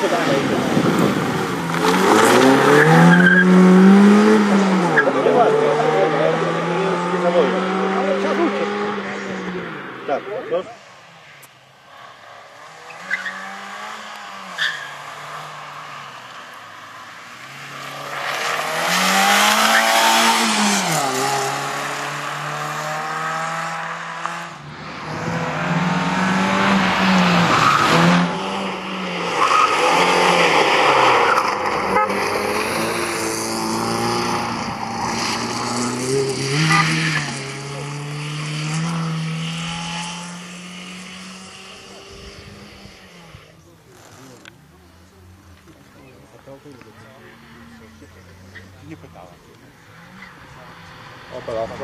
for that reason. 你不打了？哦，不打了，不。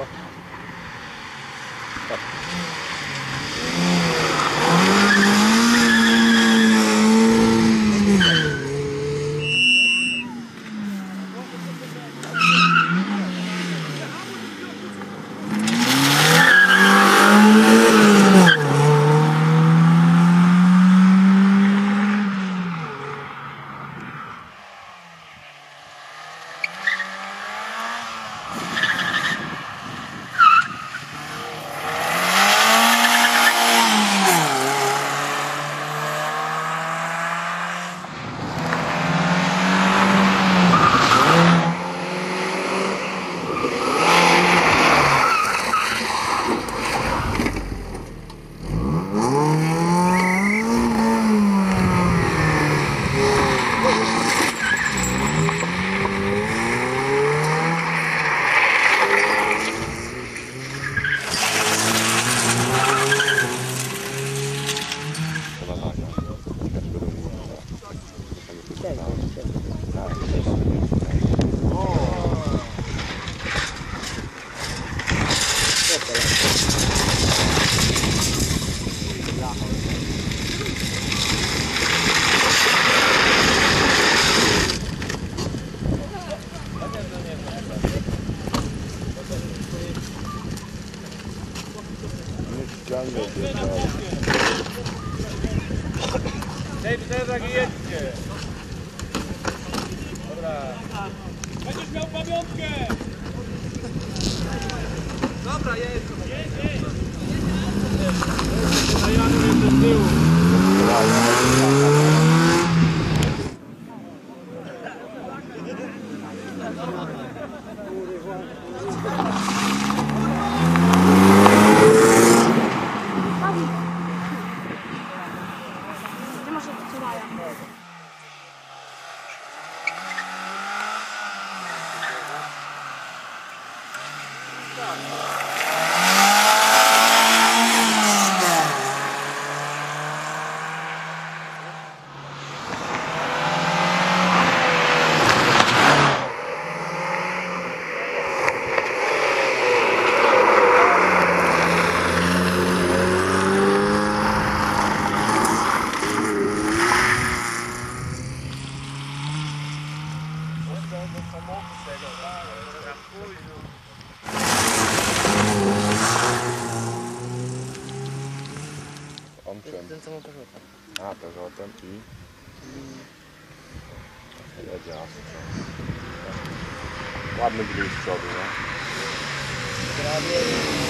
Się, Dej, teraz tak jedźcie. Dobra, jedź. On czym? Ten co ma. A, Peugeotem i... Jedzie. Ładny grill z przodu, no. Prawie